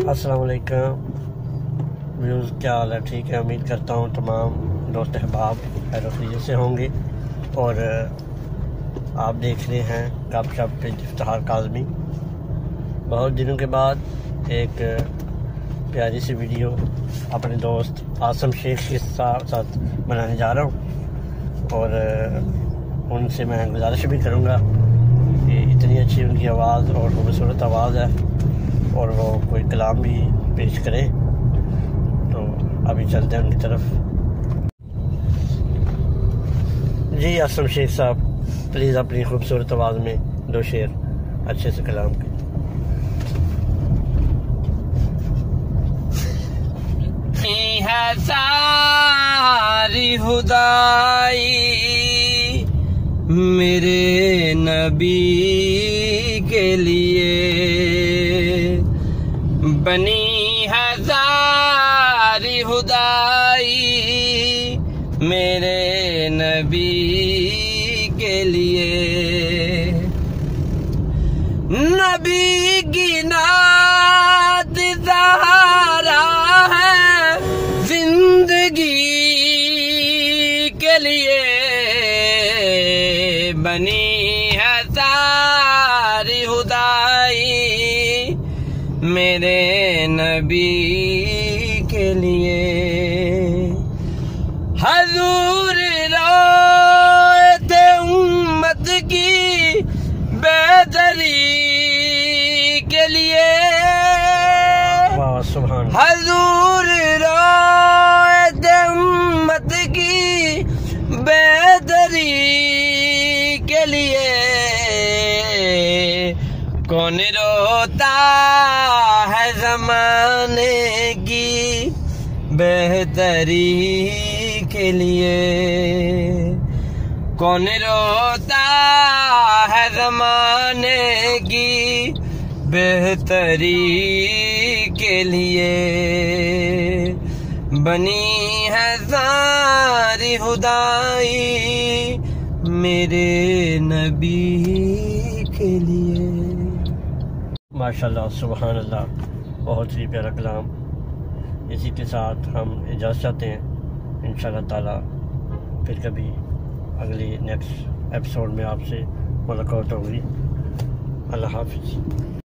अस्सलाम वालेकुम व्यूज़, क्या हाल है? ठीक है, उम्मीद करता हूँ तमाम दोस्त अहबाब खैर से होंगे। और आप देख रहे हैं कब शप इफ्तार काजमी। बहुत दिनों के बाद एक प्यारी सी वीडियो अपने दोस्त आसम शेख के साथ साथ बनाने जा रहा हूँ। और उनसे मैं गुजारिश भी करूँगा कि इतनी अच्छी उनकी आवाज़ और खूबसूरत आवाज़ है। और वो कलाम भी पेश करें। तो अभी चलते हैं उनकी तरफ़। जी असम शेख साहब, प्लीज़ अपनी खूबसूरत आवाज़ में दो शेर अच्छे से कलाम के सारी हुदाई मेरे नबी के लिए। बनी हजारी हुदाई मेरे नबी के लिए। नबी की नात सहारा है ज़िंदगी के लिए। बनी है हुदाई मेरे नबी के लिए। हजूर थे उम्मत की बेदरी के लिए। हजूर रोए कौन रोता है जमाने की बेहतरी के लिए? कौन रोता है जमाने की बेहतरी के लिए? बनी है सारी खुदाई मेरे नबी के लिए। माशाल्लाह सुबहान अल्लाह बहुत ही प्यारा कलाम। इसी के साथ हम इजाज़त चाहते हैं इन ताला, फिर कभी अगली नेक्स्ट एपिसोड में आपसे मुलाकात होगी। अल्लाह हाफिज़।